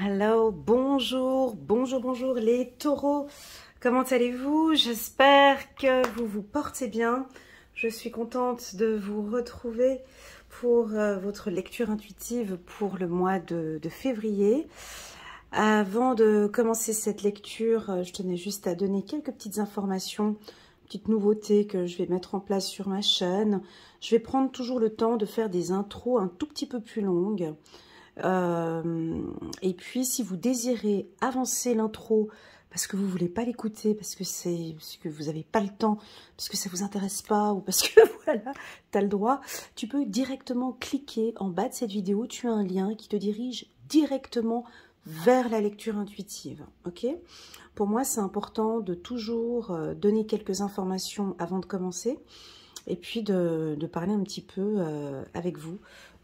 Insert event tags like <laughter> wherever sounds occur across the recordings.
Hello, bonjour, bonjour, bonjour les taureaux. Comment allez-vous? J'espère que vous vous portez bien. Je suis contente de vous retrouver pour euh, votre lecture intuitive pour le mois de, février. Avant de commencer cette lecture, euh, je tenais juste à donner quelques petites informations, petites nouveautés que je vais mettre en place sur ma chaîne. Je vais prendre toujours le temps de faire des intros un tout petit peu plus longues. Euh, et puis, si vous désirez avancer l'intro parce que vous ne voulez pas l'écouter, parce que c'est que vous n'avez pas le temps, parce que ça vous intéresse pas, ou parce que <laughs> voilà, tu as le droit, tu peux directement cliquer en bas de cette vidéo, tu as un lien qui te dirige directement vers la lecture intuitive. Pour moi, c'est important de toujours euh, donner quelques informations avant de commencer, et puis de, parler un petit peu euh, avec vous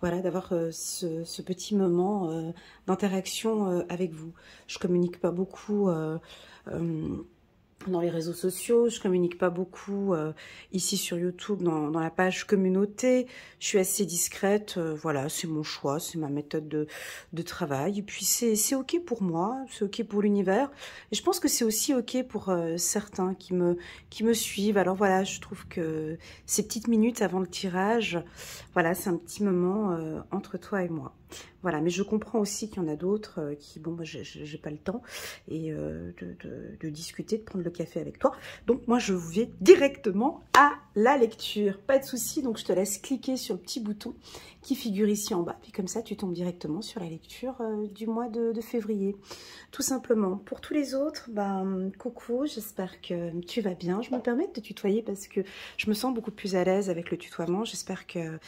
voilà, d'avoir euh, ce, petit moment euh, d'interaction euh, avec vous. Je communique pas beaucoup dans les réseaux sociaux, je communique pas beaucoup euh, ici sur YouTube dans, la page communauté, je suis assez discrète, euh, voilà, c'est mon choix, c'est ma méthode de, de travail, et puis c'est ok pour moi, c'est ok pour l'univers, et je pense que c'est aussi ok pour euh, certains qui me, qui me suivent, alors voilà, je trouve que ces petites minutes avant le tirage, voilà, c'est un petit moment entre toi et moi. Voilà, mais je comprends aussi qu'il y en a d'autres euh, qui, bon, moi, j'ai pas le temps euh, de, discuter, de prendre le café avec toi. Donc, moi, je vais directement à la lecture. Pas de souci, donc je te laisse cliquer sur le petit bouton qui figure ici en bas. Puis comme ça, tu tombes directement sur la lecture euh, du mois de, février. Tout simplement. Pour tous les autres, ben, coucou, j'espère que tu vas bien. Je me permets de te tutoyer parce que je me sens beaucoup plus à l'aise avec le tutoiement. J'espère que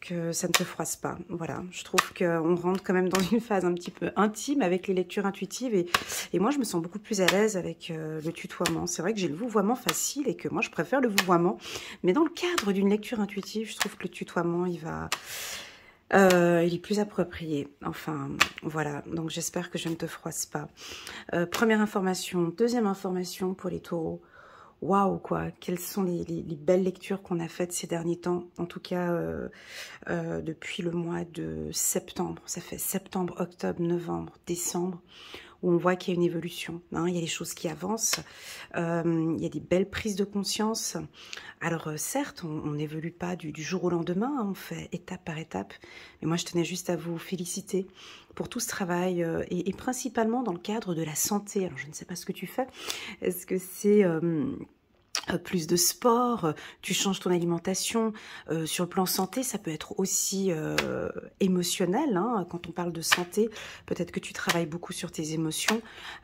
que ça ne te froisse pas. Voilà, je trouve qu'on rentre quand même dans une phase un petit peu intime avec les lectures intuitives et, moi je me sens beaucoup plus à l'aise avec euh, le tutoiement. C'est vrai que j'ai le vouvoiement facile et que moi je préfère le vouvoiement, mais dans le cadre d'une lecture intuitive, je trouve que le tutoiement il va... Euh, il est plus approprié. Enfin, voilà. Donc, j'espère que je ne te froisse pas. Euh, première information. Deuxième information pour les taureaux waouh quoi, quelles sont les, belles lectures qu'on a faites ces derniers temps, en tout cas euh, euh, depuis le mois de septembre, ça fait septembre, octobre, novembre, décembre, où on voit qu'il y a une évolution, hein. il y a des choses qui avancent, euh, il y a des belles prises de conscience. Alors certes, on n'évolue pas du, jour au lendemain, hein, on fait étape par étape, mais moi je tenais juste à vous féliciter pour tout ce travail et, et, principalement dans le cadre de la santé. Alors je ne sais pas ce que tu fais, est-ce que c'est euh, plus de sport, euh, tu changes ton alimentation. Euh, sur le plan santé, ça peut être aussi émotionnel. Hein. Quand on parle de santé, peut-être que tu travailles beaucoup sur tes émotions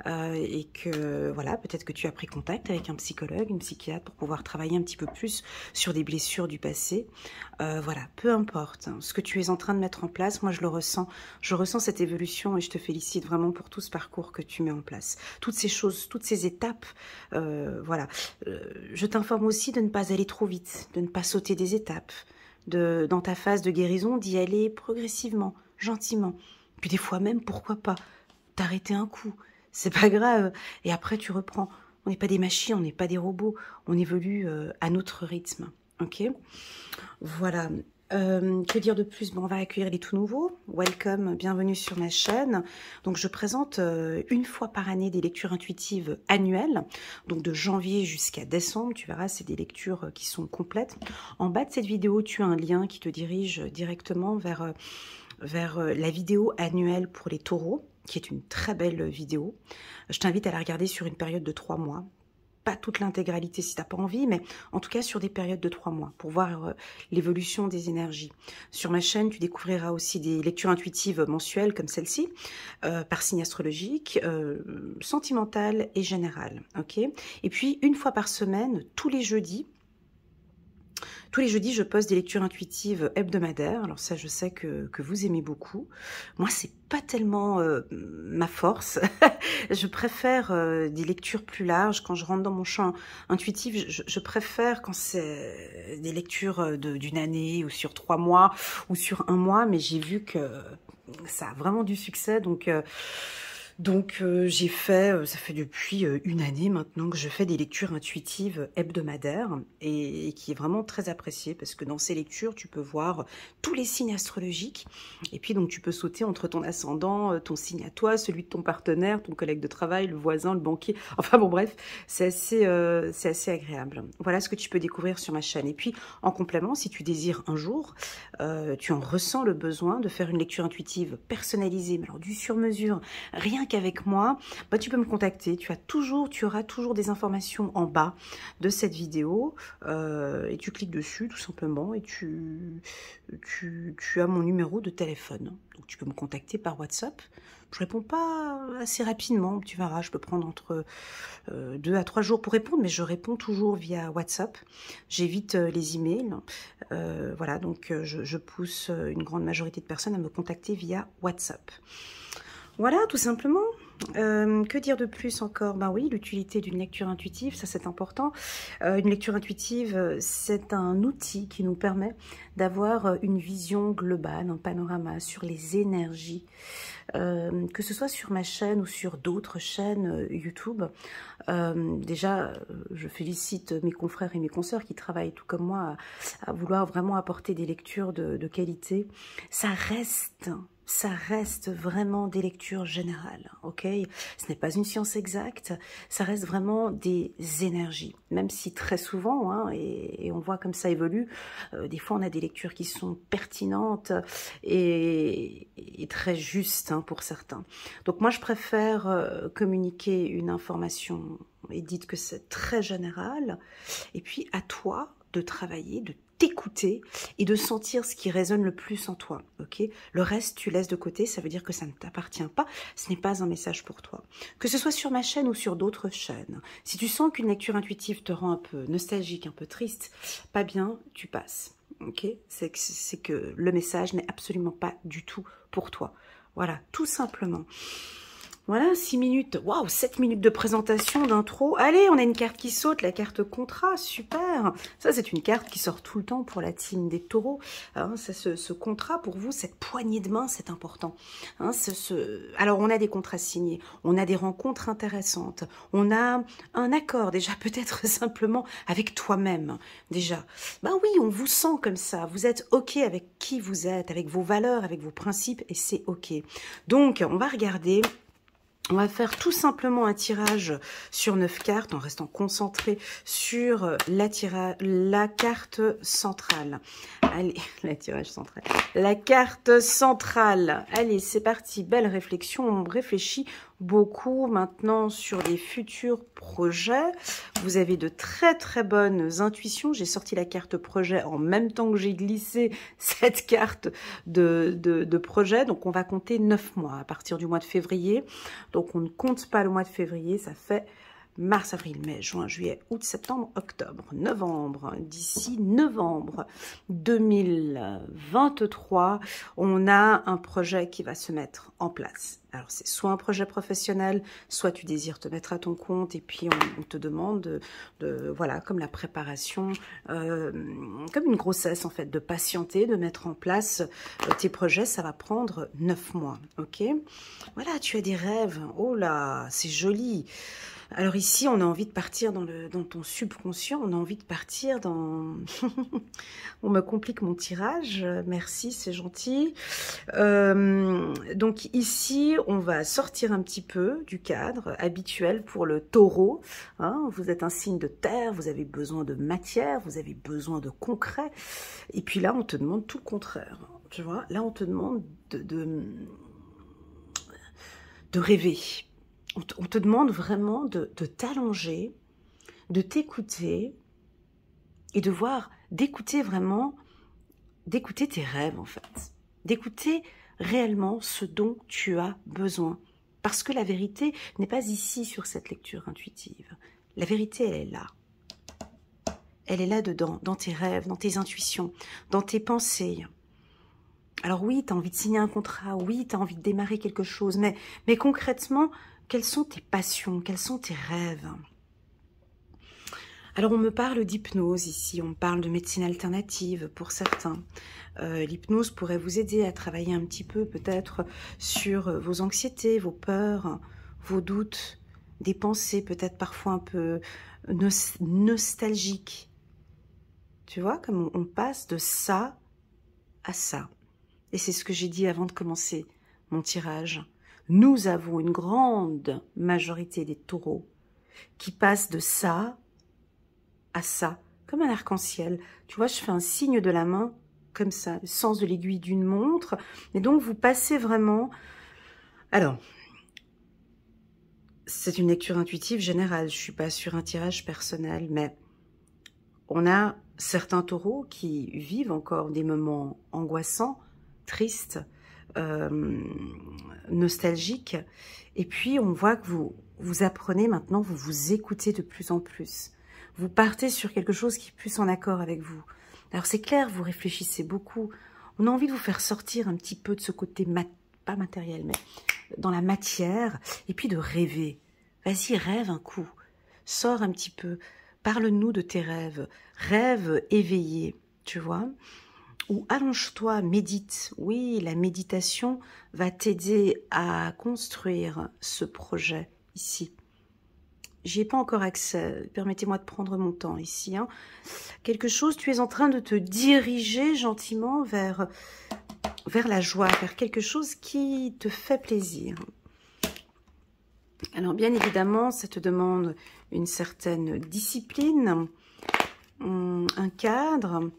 et que voilà, peut-être que tu as pris contact avec un psychologue, une psychiatre pour pouvoir travailler un petit peu plus sur des blessures du passé. voilà, peu importe hein. ce que tu es en train de mettre en place. Moi, je le ressens. Je ressens cette évolution et je te félicite vraiment pour tout ce parcours que tu mets en place. Toutes ces choses, toutes ces étapes. voilà je t'informe aussi de ne pas aller trop vite, de ne pas sauter des étapes, de, dans ta phase de guérison, d'y aller progressivement, gentiment. Puis des fois même, pourquoi pas, t'arrêter un coup. C'est pas grave. Et après, tu reprends. On n'est pas des machines, on n'est pas des robots. On évolue euh, à notre rythme. Ok? Voilà. Euh, que dire de plus? Bon, On va accueillir les tout nouveaux. Welcome, bienvenue sur ma chaîne. Donc, je présente euh, une fois par année des lectures intuitives annuelles. Donc, de janvier jusqu'à décembre. Tu verras, c'est des lectures euh, qui sont complètes. En bas de cette vidéo, tu as un lien qui te dirige directement vers, vers la vidéo annuelle pour les taureaux qui est une très belle vidéo. Je t'invite à la regarder sur une période de trois mois pas toute l'intégralité si tu n'as pas envie, mais en tout cas sur des périodes de trois mois pour voir euh, l'évolution des énergies. Sur ma chaîne, tu découvriras aussi des lectures intuitives mensuelles comme celle-ci, euh, par signe astrologique, euh, sentimentale et générale. ok? Et puis, une fois par semaine, tous les jeudis, tous les jeudis, je poste des lectures intuitives hebdomadaires. Alors ça, je sais que, vous aimez beaucoup. Moi, c'est pas tellement euh, ma force. <laughs> je préfère euh, des lectures plus larges. Quand je rentre dans mon champ intuitif, je, préfère quand c'est des lectures euh, d'une année ou sur trois mois ou sur un mois. Mais j'ai vu que ça a vraiment du succès. Donc... Donc euh, j'ai fait, euh, ça fait depuis euh, une année maintenant que je fais des lectures intuitives hebdomadaires et, qui est vraiment très apprécié parce que dans ces lectures tu peux voir tous les signes astrologiques et puis donc tu peux sauter entre ton ascendant, ton signe à toi, celui de ton partenaire, ton collègue de travail, le voisin, le banquier, <laughs> enfin bon bref, c'est assez, c'est assez agréable. Voilà ce que tu peux découvrir sur ma chaîne. Et puis en complément, si tu désires un jour, tu en ressens le besoin de faire une lecture intuitive personnalisée, mais alors du sur-mesure, rien qu'avec moi, bah, tu peux me contacter. Tu as toujours, tu auras toujours des informations en bas de cette vidéo euh, et tu cliques dessus tout simplement et tu, tu, as mon numéro de téléphone. Donc tu peux me contacter par WhatsApp. Je réponds pas assez rapidement, tu verras, je peux prendre entre euh, deux à trois jours pour répondre, mais je réponds toujours via WhatsApp. J'évite euh, les emails. voilà, donc je pousse une grande majorité de personnes à me contacter via WhatsApp. Voilà, tout simplement. Euh, que dire de plus encore? Ben oui, l'utilité d'une lecture intuitive, ça c'est important. Euh, une lecture intuitive, c'est un outil qui nous permet d'avoir une vision globale, un panorama sur les énergies, euh, que ce soit sur ma chaîne ou sur d'autres chaînes YouTube. déjà, je félicite mes confrères et mes consoeurs qui travaillent tout comme moi à, vouloir vraiment apporter des lectures de qualité. Ça reste ça reste vraiment des lectures générales, ok? Ce n'est pas une science exacte, ça reste vraiment des énergies, même si très souvent, hein, et, on voit comme ça évolue, euh, des fois on a des lectures qui sont pertinentes et, très justes hein, pour certains. Donc moi je préfère euh, communiquer une information et dites que c'est très général, et puis à toi de travailler, de t'écouter et de sentir ce qui résonne le plus en toi, ok? Le reste, tu laisses de côté, ça veut dire que ça ne t'appartient pas, ce n'est pas un message pour toi. Que ce soit sur ma chaîne ou sur d'autres chaînes, si tu sens qu'une lecture intuitive te rend un peu nostalgique, un peu triste, pas bien, tu passes, ok? C'est que, le message n'est absolument pas du tout pour toi. Voilà, tout simplement. Voilà, 6 minutes, waouh, 7 minutes de présentation, d'intro. Allez, on a une carte qui saute, la carte contrat, super. Ça, c'est une carte qui sort tout le temps pour la team des taureaux. Hein, ce, contrat, pour vous, cette poignée de main, c'est important. Hein, ce... Alors, on a des contrats signés, on a des rencontres intéressantes, on a un accord, déjà, <laughs> peut-être simplement avec toi-même, déjà. Ben oui, on vous sent comme ça, vous êtes OK avec qui vous êtes, avec vos valeurs, avec vos principes, et c'est OK. Donc, on va regarder on va faire tout simplement un tirage sur neuf cartes en restant concentré sur la, la carte centrale. Allez, <laughs> la tirage central. La carte centrale. Allez, c'est parti. Belle réflexion. On réfléchit beaucoup maintenant sur les futurs projets. Vous avez de très très bonnes intuitions. J'ai sorti la carte projet en même temps que j'ai glissé <laughs> cette carte de, de, projet. Donc on va compter 9 mois à partir du mois de février. Donc on ne compte pas le mois de février, ça fait mars, avril, mai, juin, juillet, août, septembre, octobre, novembre. D'ici novembre 2023, on a un projet qui va se mettre en place. Alors, c'est soit un projet professionnel, soit tu désires te mettre à ton compte et puis on, te demande de, voilà, comme la préparation, euh, comme une grossesse en fait, de patienter, de mettre en place euh, tes projets. Ça va prendre neuf mois, ok? Voilà, tu as des rêves. Oh là, c'est joli. Alors ici, on a envie de partir dans, le, ton subconscient, on a envie de partir dans... <laughs> on me complique mon tirage, merci, c'est gentil. Euh, donc ici, on va sortir un petit peu du cadre habituel pour le taureau. Hein. vous êtes un signe de terre, vous avez besoin de matière, vous avez besoin de concret. Et puis là, on te demande tout le contraire. Tu vois, là, on te demande de, de, de rêver on te, demande vraiment de, t'allonger, de t'écouter et de voir, d'écouter vraiment, d'écouter tes rêves en fait, d'écouter réellement ce dont tu as besoin. Parce que la vérité n'est pas ici sur cette lecture intuitive. La vérité, elle est là. Elle est là dedans, dans tes rêves, dans tes intuitions, dans tes pensées. Alors oui, tu as envie de signer un contrat, oui, tu as envie de démarrer quelque chose, mais, mais concrètement, quelles sont tes passions? Quels sont tes rêves? Alors on me parle d'hypnose ici, on parle de médecine alternative pour certains. Euh, l'hypnose pourrait vous aider à travailler un petit peu peut-être sur vos anxiétés, vos peurs, vos doutes, des pensées peut-être parfois un peu nostalgiques. Tu vois, comme on passe de ça à ça. Et c'est ce que j'ai dit avant de commencer mon tirage. Nous avons une grande majorité des taureaux qui passent de ça à ça, comme un arc-en-ciel. Tu vois, je fais un signe de la main, comme ça, le sens de l'aiguille d'une montre. Et donc, vous passez vraiment... Alors, c'est une lecture intuitive générale. Je suis pas sur un tirage personnel, mais on a certains taureaux qui vivent encore des moments angoissants, tristes, euh, nostalgiques. Et puis, on voit que vous, vous apprenez maintenant, vous vous écoutez de plus en plus vous partez sur quelque chose qui est plus en accord avec vous. Alors c'est clair, vous réfléchissez beaucoup. On a envie de vous faire sortir un petit peu de ce côté, pas matériel, mais dans la matière, et puis de rêver. Vas-y, rêve un coup. Sors un petit peu. Parle-nous de tes rêves. Rêve éveillé, tu vois. Ou allonge-toi, médite. Oui, la méditation va t'aider à construire ce projet ici. J'y ai pas encore accès. Permettez-moi de prendre mon temps ici. Hein. Quelque chose, tu es en train de te diriger gentiment vers, vers la joie, vers quelque chose qui te fait plaisir. Alors, bien évidemment, ça te demande une certaine discipline, hum, un cadre.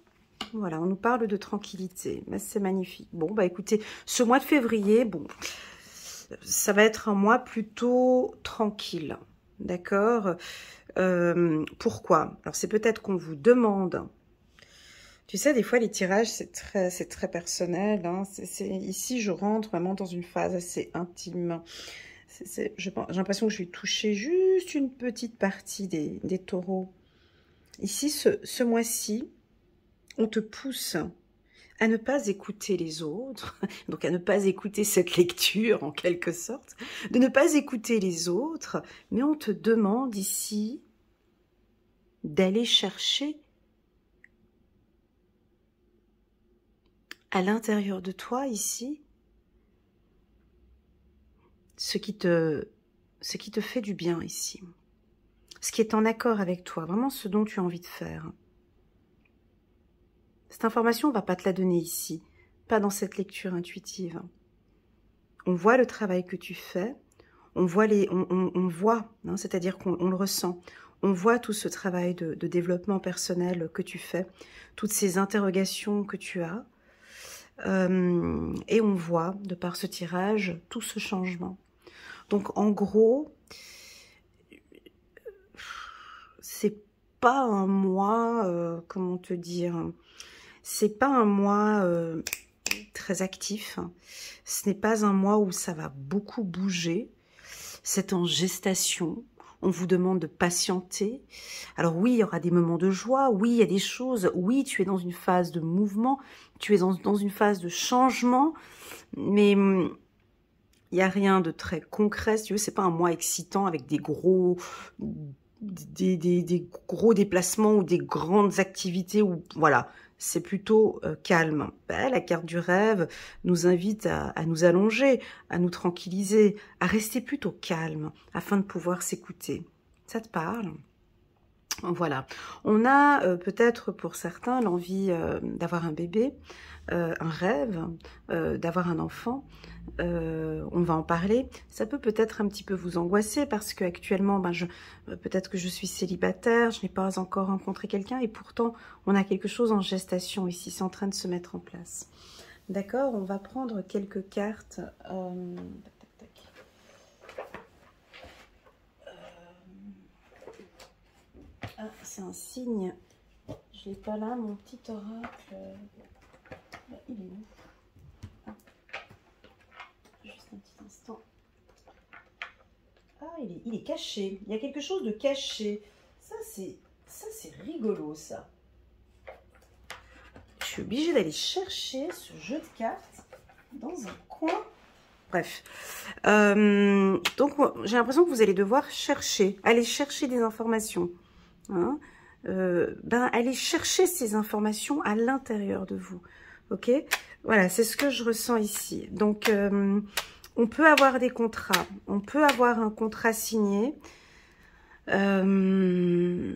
Voilà, on nous parle de tranquillité. C'est magnifique. Bon, bah écoutez, ce mois de février, bon, ça va être un mois plutôt tranquille. D'accord? Euh, Pourquoi? Alors, c'est peut-être qu'on vous demande... Tu sais, des fois, les tirages, c'est très, très personnel. Hein. ici, je rentre vraiment dans une phase assez intime. J'ai l'impression que je vais toucher juste une petite partie des, taureaux. Ici, ce mois-ci, on te pousse à ne pas écouter les autres, <laughs> donc à ne pas écouter cette lecture en quelque sorte, de ne pas écouter les autres, mais on te demande ici d'aller chercher à l'intérieur de toi ici ce qui te ce qui te fait du bien ici, ce qui est en accord avec toi, vraiment ce dont tu as envie de faire. Cette information, on va pas te la donner ici, pas dans cette lecture intuitive. On voit le travail que tu fais, on voit les, on, voit, hein, c'est-à-dire qu'on le ressent. On voit tout ce travail de, développement personnel que tu fais, toutes ces interrogations que tu as, euh, et on voit, de par ce tirage, tout ce changement. Donc, en gros, c'est pas un mois, euh, comment te dire, c'est pas un mois euh, très actif. Ce n'est pas un mois où ça va beaucoup bouger. C'est en gestation. On vous demande de patienter. Alors oui, il y aura des moments de joie. Oui, il y a des choses. Oui, tu es dans une phase de mouvement. Tu es dans, une phase de changement. Mais hum, il n'y a rien de très concret. Si tu veux, c'est pas un mois excitant avec des gros des, des, gros déplacements ou des grandes activités ou voilà c'est plutôt euh, calme. Ben, la carte du rêve nous invite à, nous allonger, à nous tranquilliser, à rester plutôt calme afin de pouvoir s'écouter. Ça te parle? Voilà. On a euh, peut-être pour certains l'envie euh, d'avoir un bébé, un rêve, d'avoir un enfant. Euh, on va en parler. Ça peut peut-être un petit peu vous angoisser parce que actuellement, ben, euh, peut-être que je suis célibataire, je n'ai pas encore rencontré quelqu'un et pourtant on a quelque chose en gestation ici, c'est en train de se mettre en place. D'accord, on va prendre quelques cartes. Euh, ah, c'est un signe. Je l'ai pas là, mon petit oracle. Il est où? Il est, caché. Il y a quelque chose de caché. Ça, c'est ça c'est rigolo, ça. Je suis obligée d'aller chercher ce jeu de cartes dans un coin. Bref. Euh, donc, j'ai l'impression que vous allez devoir chercher, aller chercher des informations. Hein. euh, ben, allez chercher ces informations à l'intérieur de vous. Ok? Voilà, c'est ce que je ressens ici. Donc, euh, on peut avoir des contrats. On peut avoir un contrat signé. Euh,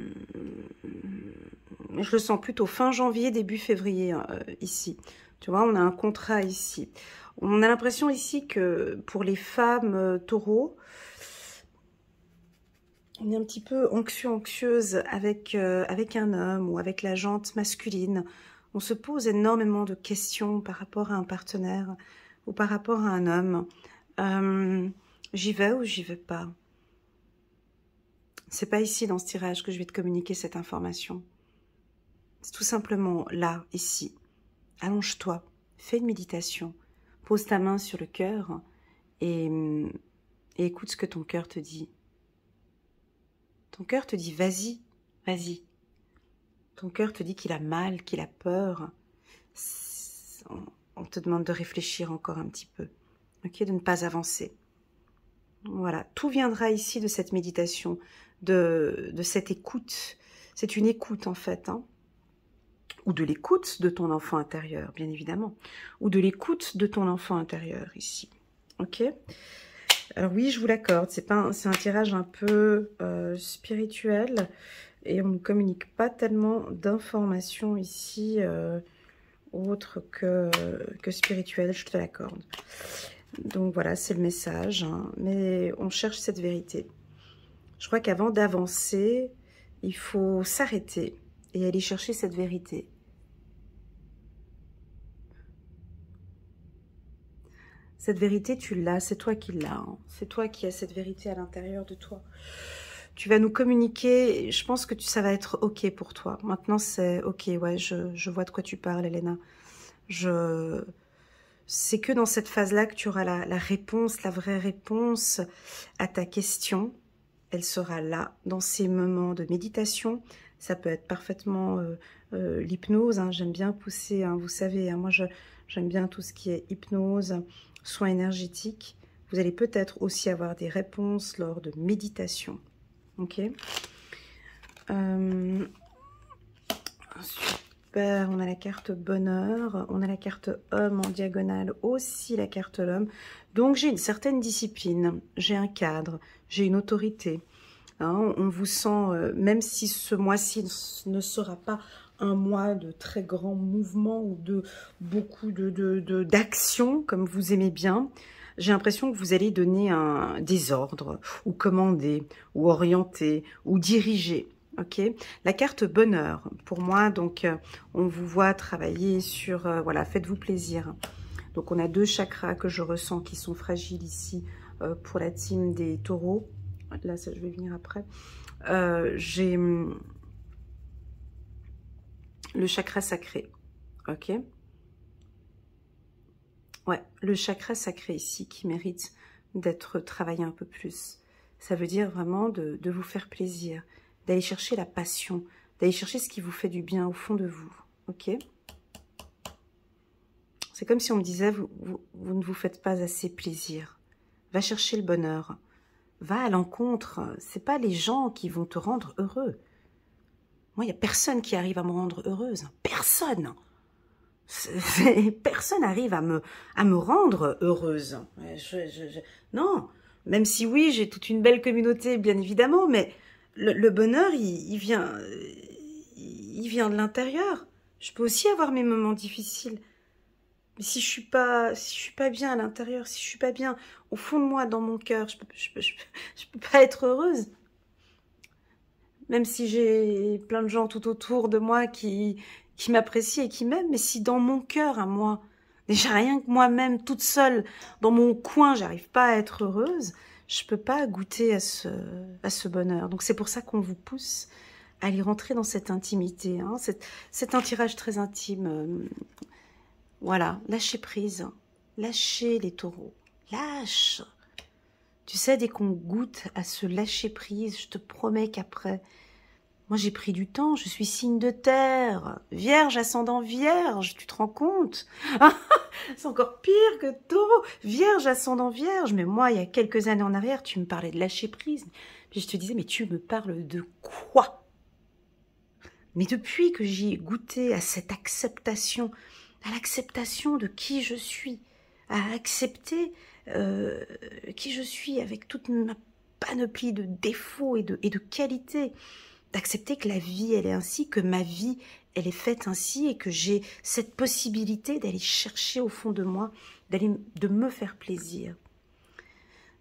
je le sens plutôt fin janvier, début février ici. Tu vois, on a un contrat ici. On a l'impression ici que pour les femmes taureaux, on est un petit peu anxieux, anxieuse avec, euh, avec un homme ou avec la jante masculine. On se pose énormément de questions par rapport à un partenaire ou par rapport à un homme. Euh, j'y vais ou j'y vais pas? C'est pas ici dans ce tirage que je vais te communiquer cette information. C'est tout simplement là, ici. Allonge-toi, fais une méditation, pose ta main sur le cœur et, et écoute ce que ton cœur te dit. Ton cœur te dit vas-y, vas-y. Ton cœur te dit qu'il a mal, qu'il a peur. On te demande de réfléchir encore un petit peu, ok, de ne pas avancer. Voilà, tout viendra ici de cette méditation, de, cette écoute. C'est une écoute en fait, hein. ou de l'écoute de ton enfant intérieur, bien évidemment, ou de l'écoute de ton enfant intérieur ici. Ok? Alors oui, je vous l'accorde, c'est un, tirage un peu euh, spirituel et on ne communique pas tellement d'informations ici euh, autres que, que spirituelles, je te l'accorde. Donc voilà, c'est le message, hein. mais on cherche cette vérité. Je crois qu'avant d'avancer, il faut s'arrêter et aller chercher cette vérité. Cette vérité, tu l'as, c'est toi qui l'as. Hein. C'est toi qui as cette vérité à l'intérieur de toi. Tu vas nous communiquer, je pense que ça va être OK pour toi. Maintenant, c'est OK, ouais, je, vois de quoi tu parles, Elena. Je... C'est que dans cette phase-là que tu auras la, réponse, la vraie réponse à ta question. Elle sera là, dans ces moments de méditation. Ça peut être parfaitement euh, euh, l'hypnose. Hein. J'aime bien pousser, hein, vous savez, moi j'aime bien tout ce qui est hypnose, soins énergétiques. Vous allez peut-être aussi avoir des réponses lors de méditation. Ok euh, Super, on a la carte bonheur, on a la carte homme en diagonale, aussi la carte l'homme. Donc j'ai une certaine discipline, j'ai un cadre, j'ai une autorité. Hein. on vous sent, euh, même si ce mois-ci ne sera pas un mois de très grands mouvements ou de beaucoup de d'actions, comme vous aimez bien, j'ai l'impression que vous allez donner un désordre, ou commander, ou orienter, ou diriger. Ok, la carte bonheur, pour moi, donc euh, on vous voit travailler sur, euh, voilà, faites-vous plaisir. Donc on a deux chakras que je ressens qui sont fragiles ici euh, pour la team des taureaux. Là, ça, je vais venir après. J'ai le chakra sacré. Ok Ouais, le chakra sacré ici qui mérite d'être travaillé un peu plus. Ça veut dire vraiment de, vous faire plaisir, d'aller chercher la passion, d'aller chercher ce qui vous fait du bien au fond de vous. Ok C'est comme si on me disait, vous, vous ne vous faites pas assez plaisir. Va chercher le bonheur. Va à l'encontre. C'est pas les gens qui vont te rendre heureux. Moi, il n'y a personne qui arrive à me rendre heureuse. Personne. <laughs> Personne n'arrive à me, à me rendre heureuse. non, même si oui, j'ai toute une belle communauté, bien évidemment, mais le, bonheur, il, vient, il vient de l'intérieur. Je peux aussi avoir mes moments difficiles. Mais si je suis pas, si suis pas bien à l'intérieur, si je suis pas bien au fond de moi, dans mon cœur, je peux, je peux pas être heureuse même si j'ai plein de gens tout autour de moi qui, qui m'apprécient et qui m'aiment, mais si dans mon cœur à moi, déjà rien que moi-même, toute seule, dans mon coin, j'arrive pas à être heureuse, je peux pas goûter à ce, à ce bonheur. Donc c'est pour ça qu'on vous pousse à aller rentrer dans cette intimité. Hein. C'est un tirage très intime. Euh, voilà, lâchez prise. Lâchez les taureaux. Lâche. Tu sais, dès qu'on goûte à ce lâcher prise, je te promets qu'après, moi, j'ai pris du temps, je suis signe de terre, vierge, ascendant vierge, tu te rends compte? <laughs> C'est encore pire que taureau, vierge, ascendant vierge. Mais moi, il y a quelques années en arrière, tu me parlais de lâcher prise. Puis je te disais, mais tu me parles de quoi? Mais depuis que j'ai goûté à cette acceptation, à l'acceptation de qui je suis, à accepter euh, qui je suis avec toute ma panoplie de défauts et de, et de qualités, d'accepter que la vie, elle est ainsi, que ma vie, elle est faite ainsi et que j'ai cette possibilité d'aller chercher au fond de moi, d'aller de me faire plaisir.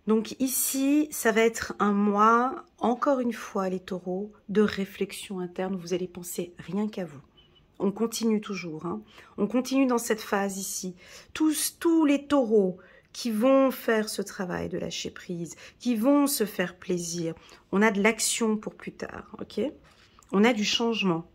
Donc ici, ça va être un mois, encore une fois les taureaux, de réflexion interne. Vous allez penser rien qu'à vous. On continue toujours. Hein. On continue dans cette phase ici. Tous, tous les taureaux qui vont faire ce travail de lâcher prise, qui vont se faire plaisir. On a de l'action pour plus tard, ok? On a du changement.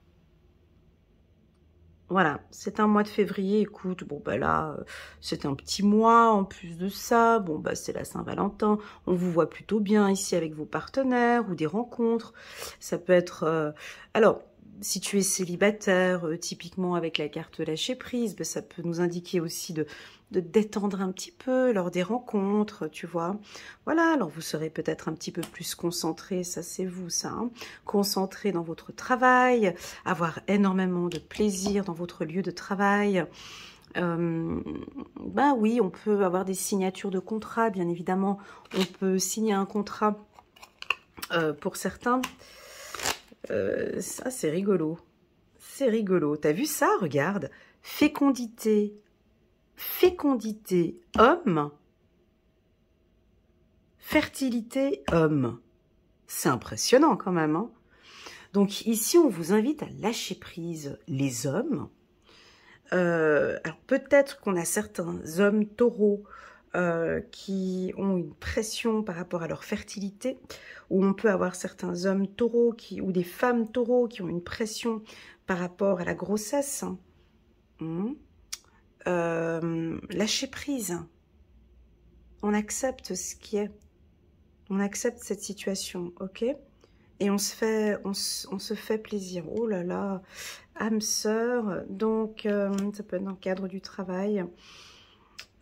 Voilà, c'est un mois de février, écoute, bon bah là, euh, c'est un petit mois en plus de ça, bon bah c'est la Saint-Valentin, on vous voit plutôt bien ici avec vos partenaires ou des rencontres, ça peut être... Euh, alors, si tu es célibataire, euh, typiquement avec la carte lâcher prise, bah, ça peut nous indiquer aussi de de détendre un petit peu lors des rencontres, tu vois. Voilà, alors vous serez peut-être un petit peu plus concentré, ça c'est vous ça, hein. concentré dans votre travail, avoir énormément de plaisir dans votre lieu de travail. Euh, bah oui, on peut avoir des signatures de contrat, bien évidemment. On peut signer un contrat euh, pour certains. Euh, ça, c'est rigolo. C'est rigolo. T'as vu ça? Regarde. Fécondité, fécondité homme, fertilité homme. C'est impressionnant quand même. Hein Donc ici, on vous invite à lâcher prise les hommes. Euh, alors peut-être qu'on a certains hommes taureaux euh, qui ont une pression par rapport à leur fertilité, ou on peut avoir certains hommes taureaux qui, ou des femmes taureaux qui ont une pression par rapport à la grossesse. Mmh. Euh, lâcher prise. On accepte ce qui est. On accepte cette situation, ok? Et on se fait, plaisir. Oh là là, âme sœur. Donc, euh, ça peut être dans le cadre du travail.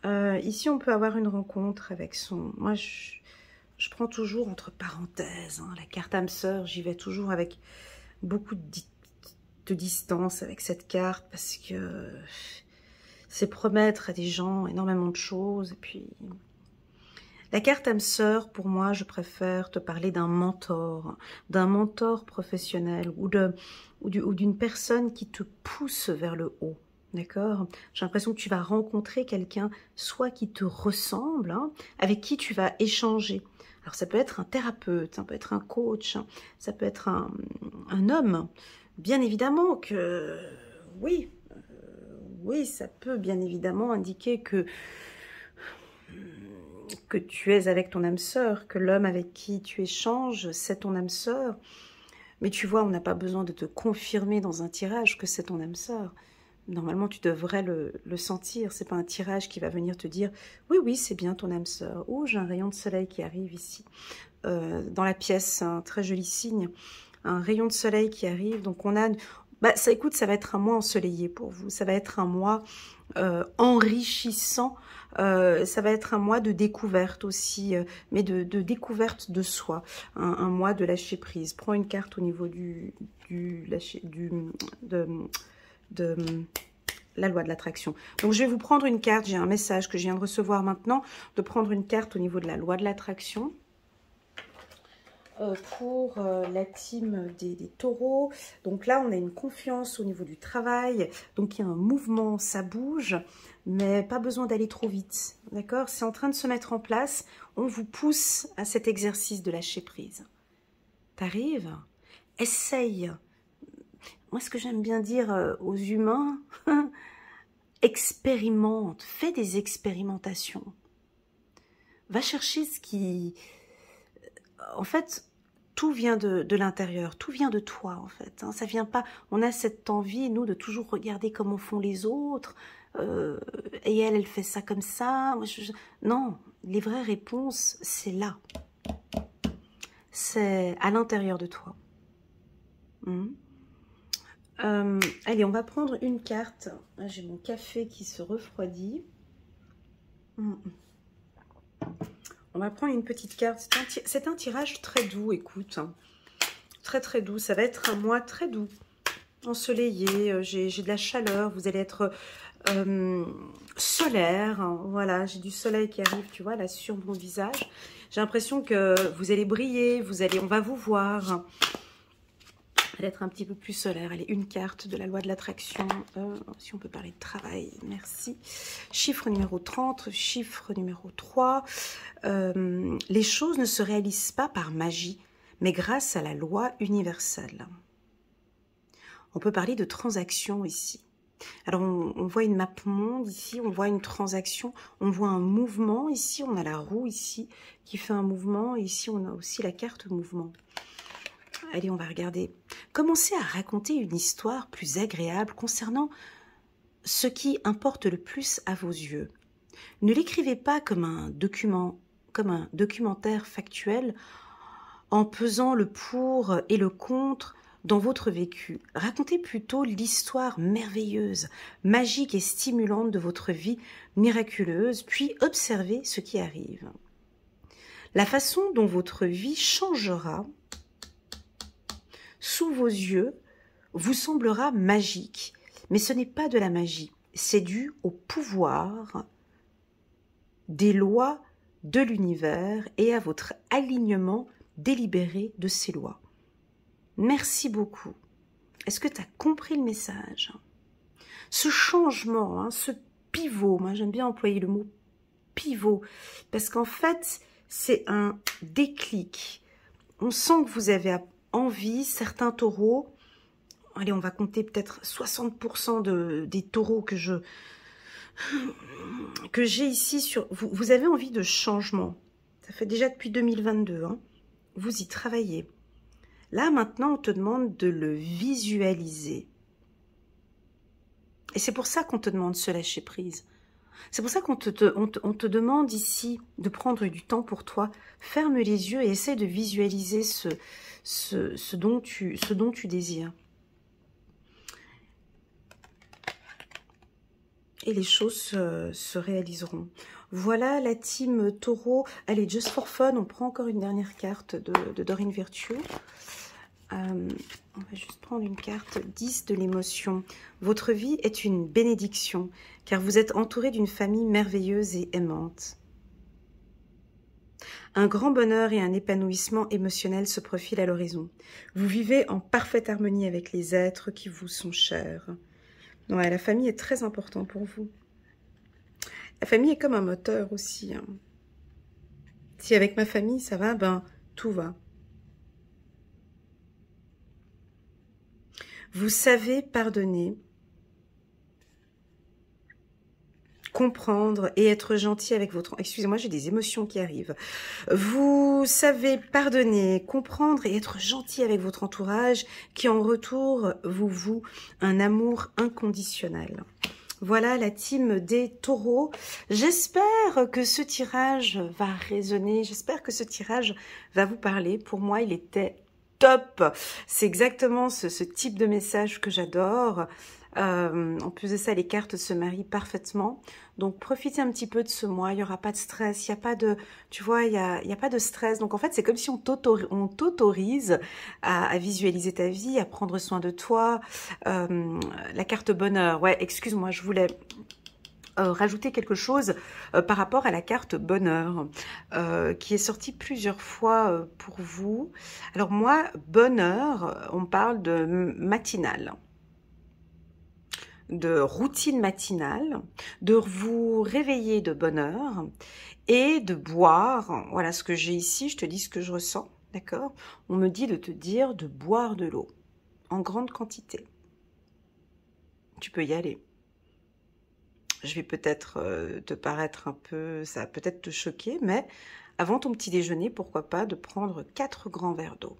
Euh, ici, on peut avoir une rencontre avec son... Moi, je, prends toujours entre parenthèses hein, la carte âme sœur. J'y vais toujours avec beaucoup de distance avec cette carte parce que c'est promettre à des gens énormément de choses. Et puis, la carte âme sœur, pour moi, je préfère te parler d'un mentor, d'un mentor professionnel ou de ou d'une personne qui te pousse vers le haut. D'accord? J'ai l'impression que tu vas rencontrer quelqu'un, soit qui te ressemble, hein, avec qui tu vas échanger. Alors ça peut être un thérapeute, ça peut être un coach, ça peut être un, un homme. Bien évidemment que, oui, oui, ça peut bien évidemment indiquer que, que tu es avec ton âme sœur, que l'homme avec qui tu échanges, c'est ton âme sœur. Mais tu vois, on n'a pas besoin de te confirmer dans un tirage que c'est ton âme sœur. Normalement, tu devrais le, sentir. C'est pas un tirage qui va venir te dire « Oui, oui, c'est bien ton âme sœur. Oh, j'ai un rayon de soleil qui arrive ici. Euh, dans la pièce, un très joli signe. Un rayon de soleil qui arrive. Donc, on a, bah, ça, écoute, ça va être un mois ensoleillé pour vous. Ça va être un mois euh, enrichissant. Euh, ça va être un mois de découverte aussi, euh, mais de, découverte de soi. Un, mois de lâcher prise. Prends une carte au niveau du, de, de la loi de l'attraction. Donc, je vais vous prendre une carte. J'ai un message que je viens de recevoir maintenant, de prendre une carte au niveau de la loi de l'attraction. Euh, pour euh, la team des, taureaux. Donc là, on a une confiance au niveau du travail. Donc il y a un mouvement, ça bouge, mais pas besoin d'aller trop vite. D'accord? C'est en train de se mettre en place. On vous pousse à cet exercice de lâcher prise. T'arrives? Essaye. Moi, ce que j'aime bien dire euh, aux humains, <laughs> expérimente, fais des expérimentations. Va chercher ce qui, en fait, tout vient de, l'intérieur, tout vient de toi, en fait. Hein. Ça vient pas. On a cette envie, nous, de toujours regarder comment font les autres. Euh, et elle, elle fait ça comme ça. Non, les vraies réponses, c'est là. C'est à l'intérieur de toi. Hmm. Euh, allez, on va prendre une carte. J'ai mon café qui se refroidit. Hmm. On va prendre une petite carte. C'est un, tirage très doux, écoute. Très, très doux. Ça va être un mois très doux. ensoleillé, j'ai de la chaleur, vous allez être solaire, hein, voilà, j'ai du soleil qui arrive, tu vois, là sur mon visage. J'ai l'impression que vous allez briller, vous allez, on va vous voir. Elle être un petit peu plus solaire. Elle est une carte de la loi de l'attraction. Euh, si on peut parler de travail, merci. Chiffre numéro 30, chiffre numéro 3. Euh, les choses ne se réalisent pas par magie, mais grâce à la loi universelle. On peut parler de transaction ici. Alors, on, voit une map monde ici, on voit une transaction, on voit un mouvement ici, on a la roue ici qui fait un mouvement, et ici on a aussi la carte mouvement. Allez, on va regarder. Commencez à raconter une histoire plus agréable concernant ce qui importe le plus à vos yeux. Ne l'écrivez pas comme un document, comme un documentaire factuel en pesant le pour et le contre dans votre vécu. Racontez plutôt l'histoire merveilleuse, magique et stimulante de votre vie miraculeuse, puis observez ce qui arrive. La façon dont votre vie changera sous vos yeux vous semblera magique, mais ce n'est pas de la magie, c'est dû au pouvoir des lois de l'univers et à votre alignement délibéré de ces lois. Merci beaucoup. Est-ce que tu as compris le message? Ce changement, hein, ce pivot, moi j'aime bien employer le mot pivot, parce qu'en fait, c'est un déclic. On sent que vous avez envie, certains taureaux, allez, on va compter peut-être 60% de, des taureaux que je que j'ai ici sur... Vous, avez envie de changement. Ça fait déjà depuis 2022. Hein. Vous y travaillez. Là, maintenant, on te demande de le visualiser. Et c'est pour ça qu'on te demande ce lâcher prise. C'est pour ça qu'on te, demande ici de prendre du temps pour toi. Ferme les yeux et essaie de visualiser ce, ce, dont, tu, ce dont tu désires. Et les choses se, réaliseront. Voilà la team taureau. Allez, just for fun, on prend encore une dernière carte de, de Dorine Virtue. Euh, on va juste prendre une carte 10 de l'émotion. Votre vie est une bénédiction, car vous êtes entouré d'une famille merveilleuse et aimante. Un grand bonheur et un épanouissement émotionnel se profilent à l'horizon. Vous vivez en parfaite harmonie avec les êtres qui vous sont chers. La famille est très importante pour vous. La famille est comme un moteur aussi. Hein. Si avec ma famille ça va, ben tout va. Vous savez pardonner, comprendre et être gentil avec votre... Excusez-moi, j'ai des émotions qui arrivent. Vous savez pardonner, comprendre et être gentil avec votre entourage qui en retour vous voue un amour inconditionnel. Voilà la team des taureaux. J'espère que ce tirage va résonner. J'espère que ce tirage va vous parler. Pour moi, il était top. C'est exactement ce, type de message que j'adore. Euh, en plus de ça, les cartes se marient parfaitement. Donc, profitez un petit peu de ce mois. Il n'y aura pas de stress. Il n'y a pas de, tu vois, il n'y a, pas de stress. Donc, en fait, c'est comme si on t'autorise à, à, visualiser ta vie, à prendre soin de toi. Euh, la carte bonheur. Ouais, excuse-moi, je voulais euh, rajouter quelque chose euh, par rapport à la carte bonheur euh, qui est sortie plusieurs fois pour vous. Alors moi, bonheur, on parle de matinale de routine matinale, de vous réveiller de bonne heure et de boire. Voilà ce que j'ai ici, je te dis ce que je ressens, d'accord? On me dit de te dire de boire de l'eau en grande quantité. Tu peux y aller je vais peut-être euh, te paraître un peu, ça va peut-être te choquer, mais avant ton petit déjeuner, pourquoi pas de prendre quatre grands verres d'eau.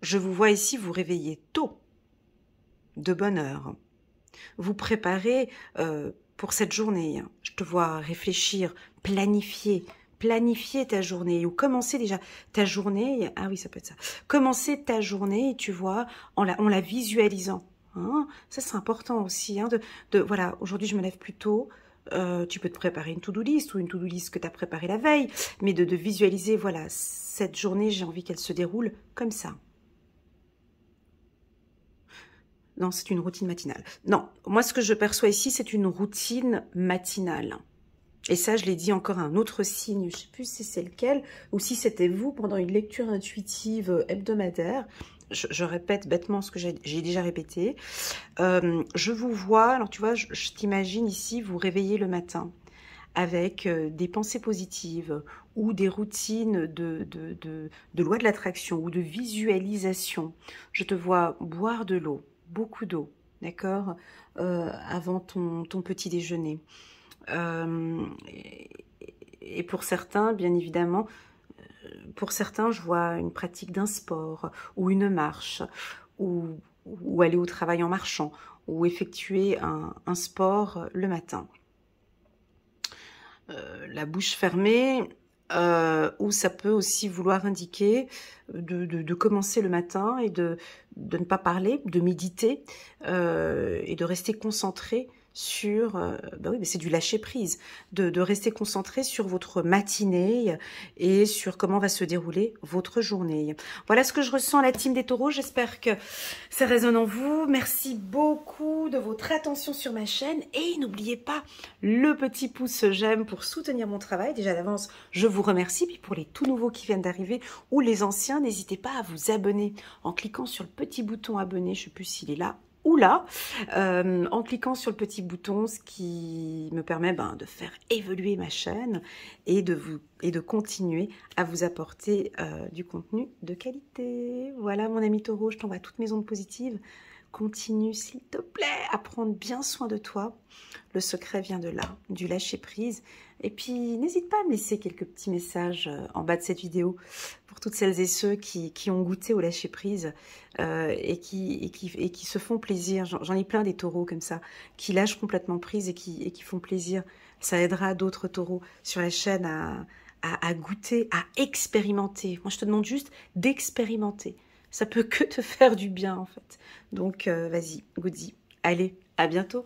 Je vous vois ici vous réveiller tôt, de bonne heure. Vous préparez euh, pour cette journée. Je te vois réfléchir, planifier, planifier ta journée ou commencer déjà ta journée. Ah oui, ça peut être ça. Commencer ta journée, tu vois, en la visualisant. Hein. ça, c'est important aussi. Hein, de, voilà, aujourd'hui, je me lève plus tôt. Euh, tu peux te préparer une to-do list ou une to-do list que tu as préparée la veille, mais de, visualiser, voilà, cette journée, j'ai envie qu'elle se déroule comme ça. Non, c'est une routine matinale. Non, moi ce que je perçois ici, c'est une routine matinale. Et ça, je l'ai dit encore un autre signe, je ne sais plus si c'est lequel, ou si c'était vous pendant une lecture intuitive hebdomadaire. Je, répète bêtement ce que j'ai déjà répété. Euh, je vous vois, alors tu vois, je, t'imagine ici vous réveiller le matin avec euh, des pensées positives ou des routines de, de, de loi de l'attraction ou de visualisation. Je te vois boire de l'eau, beaucoup d'eau, d'accord, euh, avant ton, petit déjeuner. Et pour certains, bien évidemment, pour certains, je vois une pratique d'un sport ou une marche ou, aller au travail en marchant ou effectuer un, sport le matin. la bouche fermée, euh, ou ça peut aussi vouloir indiquer de, commencer le matin et de, de ne pas parler, de méditer euh, et de rester concentré sur, bah oui, mais c'est du lâcher prise, de, rester concentré sur votre matinée et sur comment va se dérouler votre journée. Voilà ce que je ressens la team des taureaux. J'espère que ça résonne en vous. Merci beaucoup de votre attention sur ma chaîne et n'oubliez pas le petit pouce j'aime pour soutenir mon travail. Déjà d'avance, je vous remercie. Puis pour les tout nouveaux qui viennent d'arriver ou les anciens, n'hésitez pas à vous abonner en cliquant sur le petit bouton abonner. Je ne sais plus s'il est là ou là, euh, en cliquant sur le petit bouton, ce qui me permet ben, de faire évoluer ma chaîne et de, vous, et de continuer à vous apporter euh, du contenu de qualité. Voilà mon ami taureau, je t'envoie toutes mes ondes positives. Continue, s'il te plaît, à prendre bien soin de toi. Le secret vient de là, du lâcher prise. Et puis, n'hésite pas à me laisser quelques petits messages euh, en bas de cette vidéo pour toutes celles et ceux qui, ont goûté au lâcher prise euh, et, qui, qui, et qui se font plaisir. J'en ai plein des taureaux comme ça, qui lâchent complètement prise et qui, et qui font plaisir. Ça aidera d'autres taureaux sur la chaîne à, à, goûter, à expérimenter. Moi, je te demande juste d'expérimenter. Ça peut que te faire du bien, en fait. Donc, euh, vas-y, goody. Allez, à bientôt.